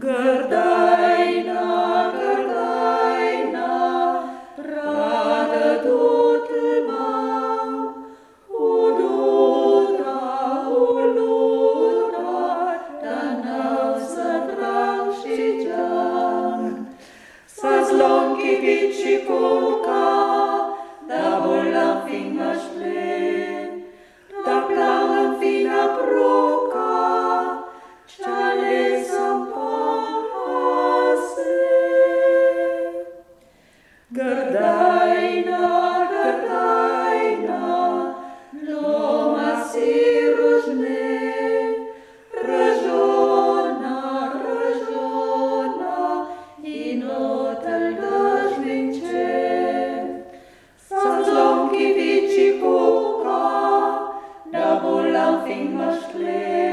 Gărda Gărdaina, gărdaina, loma si ružne, Răjona, răjona, inotel dăjnice. Sazonki vici cuca, da bulan fin mașle,